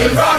You're right.